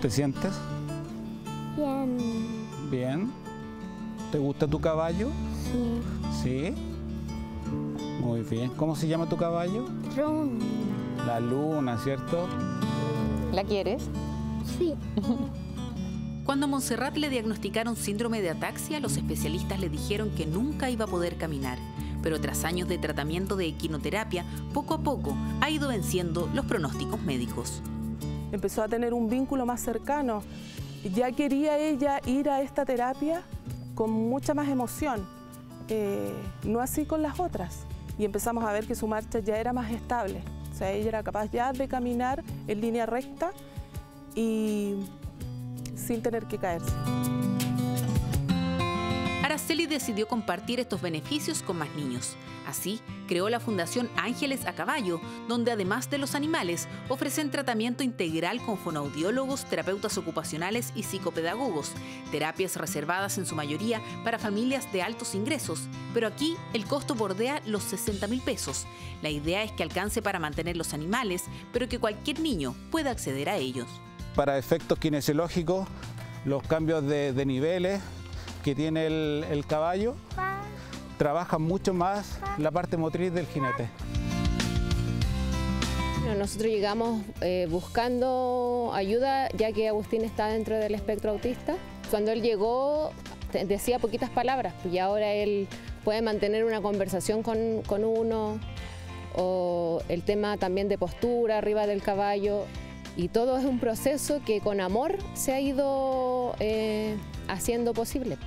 te sientes? Bien. Bien. ¿Te gusta tu caballo? Sí. Sí. Muy bien. ¿Cómo se llama tu caballo? Run. La luna, ¿cierto? ¿La quieres? Sí. Cuando a Montserrat le diagnosticaron síndrome de ataxia, los especialistas le dijeron que nunca iba a poder caminar. Pero tras años de tratamiento de equinoterapia, poco a poco ha ido venciendo los pronósticos médicos. Empezó a tener un vínculo más cercano. Ya quería ella ir a esta terapia con mucha más emoción, eh, no así con las otras. Y empezamos a ver que su marcha ya era más estable. O sea, ella era capaz ya de caminar en línea recta y sin tener que caerse. Araceli decidió compartir estos beneficios con más niños. Así, creó la Fundación Ángeles a Caballo, donde además de los animales, ofrecen tratamiento integral con fonoaudiólogos, terapeutas ocupacionales y psicopedagogos, terapias reservadas en su mayoría para familias de altos ingresos. Pero aquí el costo bordea los 60 mil pesos. La idea es que alcance para mantener los animales, pero que cualquier niño pueda acceder a ellos. Para efectos kinesiológicos, los cambios de, de niveles que tiene el, el caballo trabajan mucho más la parte motriz del jinete. Bueno, nosotros llegamos eh, buscando ayuda, ya que Agustín está dentro del espectro autista. Cuando él llegó, decía poquitas palabras, y ahora él puede mantener una conversación con, con uno, o el tema también de postura arriba del caballo, y todo es un proceso que con amor se ha ido eh, haciendo posible.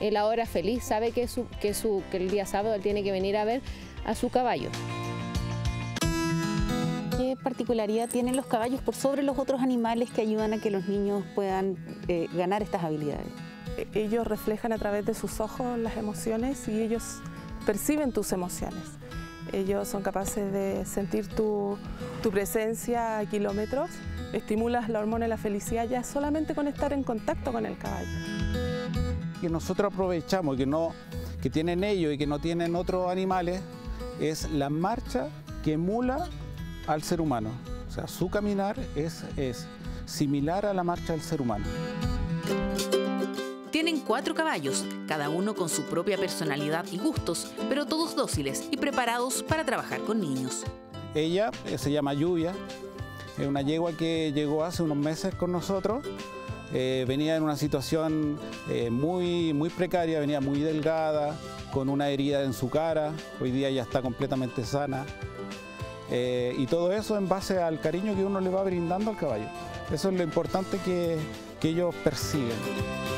Él ahora feliz sabe que, su, que, su, que el día sábado él tiene que venir a ver a su caballo. ¿Qué particularidad tienen los caballos por sobre los otros animales que ayudan a que los niños puedan eh, ganar estas habilidades? E- Ellos reflejan a través de sus ojos las emociones y ellos perciben tus emociones. Ellos son capaces de sentir tu, tu presencia a kilómetros, estimulas la hormona de la felicidad ya solamente con estar en contacto con el caballo. que nosotros aprovechamos que, no, que tienen ellos y que no tienen otros animales es la marcha que emula al ser humano. O sea, su caminar es, es similar a la marcha del ser humano. Tienen cuatro caballos, cada uno con su propia personalidad y gustos, pero todos dóciles y preparados para trabajar con niños. Ella eh, se llama Lluvia, es una yegua que llegó hace unos meses con nosotros. Eh, venía en una situación eh, muy, muy precaria, venía muy delgada, con una herida en su cara. Hoy día ya está completamente sana. Eh, y todo eso en base al cariño que uno le va brindando al caballo. Eso es lo importante que, que ellos perciben.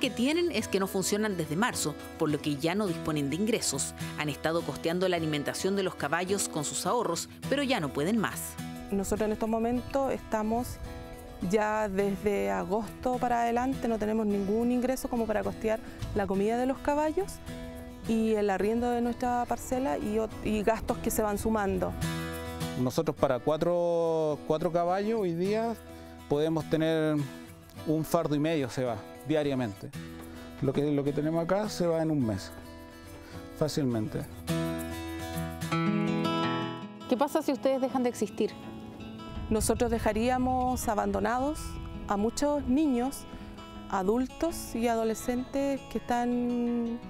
Que tienen es que no funcionan desde marzo, por lo que ya no disponen de ingresos. Han estado costeando la alimentación de los caballos con sus ahorros, pero ya no pueden más. Nosotros en estos momentos estamos ya desde agosto para adelante, no tenemos ningún ingreso como para costear la comida de los caballos y el arriendo de nuestra parcela y, y gastos que se van sumando. Nosotros para cuatro, cuatro caballos hoy día podemos tener un fardo y medio se va diariamente. Lo que, lo que tenemos acá se va en un mes, fácilmente. ¿Qué pasa si ustedes dejan de existir? Nosotros dejaríamos abandonados a muchos niños, adultos y adolescentes que están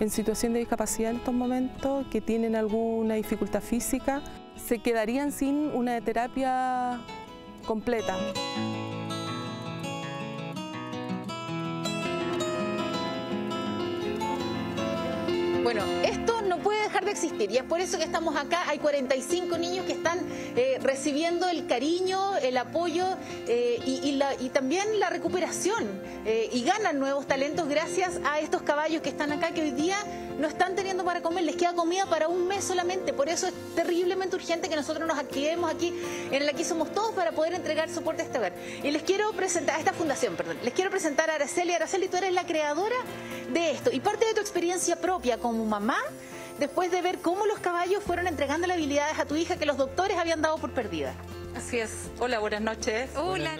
en situación de discapacidad en estos momentos, que tienen alguna dificultad física, se quedarían sin una terapia completa. Esto dejar de existir y es por eso que estamos acá. Hay 45 niños que están eh, recibiendo el cariño, el apoyo eh, y, y la- y también la recuperación eh, y ganan nuevos talentos gracias a estos caballos que están acá que hoy día no están teniendo para comer, les queda comida para un mes solamente. Por eso es terriblemente urgente que nosotros nos activemos aquí en el Aquí Somos Todos para poder entregar soporte a este hogar. Y les quiero presentar, a esta fundación, perdón, les quiero presentar a Araceli. Araceli, tú eres la creadora de esto y parte de tu experiencia propia como mamá después de ver cómo los caballos fueron entregando habilidades a tu hija que los doctores habían dado por perdida. Así es. Hola, buenas noches. Hola.